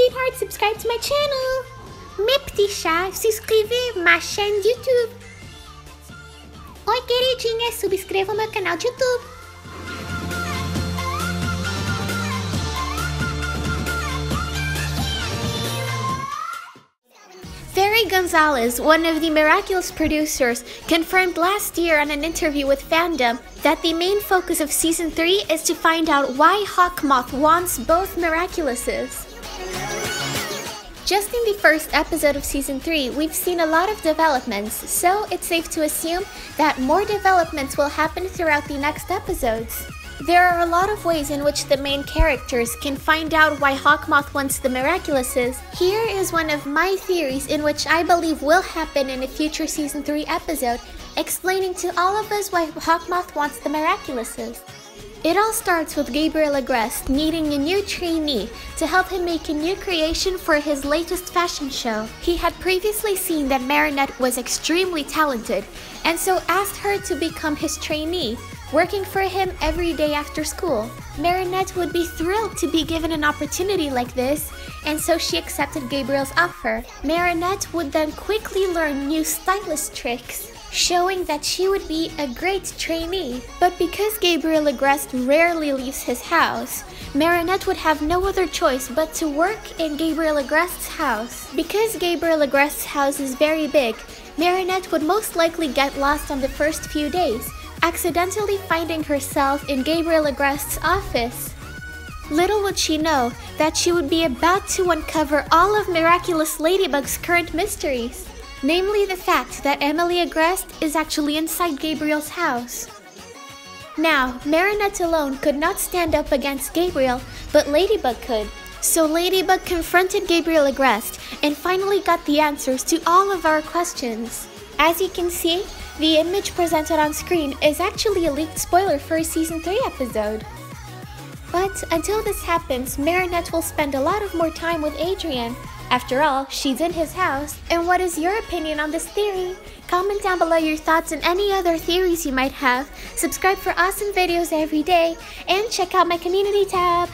sweetheart, subscribe to my channel. Chats, subscrevez ma chaîne YouTube. Oi, queridinha, subscreva o meu canal de YouTube. Ferry Gonzalez, one of the Miraculous producers, confirmed last year on an interview with Fandom that the main focus of season 3 is to find out why Hawkmoth wants both Miraculouses. Just in the first episode of season 3, we've seen a lot of developments, so it's safe to assume that more developments will happen throughout the next episodes. There are a lot of ways in which the main characters can find out why Hawkmoth wants the Miraculouses. Here is one of my theories in which I believe will happen in a future Season 3 episode, explaining to all of us why Hawkmoth wants the Miraculouses. It all starts with Gabriel Agreste needing a new trainee to help him make a new creation for his latest fashion show. He had previously seen that Marinette was extremely talented, and so asked her to become his trainee, working for him every day after school. Marinette would be thrilled to be given an opportunity like this, and so she accepted Gabriel's offer. Marinette would then quickly learn new stylist tricks, showing that she would be a great trainee. But because Gabriel Agreste rarely leaves his house, Marinette would have no other choice but to work in Gabriel Agreste's house. Because Gabriel Agreste's house is very big, Marinette would most likely get lost on the first few days, accidentally finding herself in Gabriel Agreste's office. Little would she know that she would be about to uncover all of Miraculous Ladybug's current mysteries, namely the fact that Emily Agreste is actually inside Gabriel's house. Now, Marinette alone could not stand up against Gabriel, but Ladybug could. So Ladybug confronted Gabriel Agreste and finally got the answers to all of our questions. As you can see, the image presented on screen is actually a leaked spoiler for a season 3 episode. But until this happens, Marinette will spend a lot of more time with Adrien. After all, she's in his house. And what is your opinion on this theory? Comment down below your thoughts and any other theories you might have. Subscribe for awesome videos every day, and check out my community tab.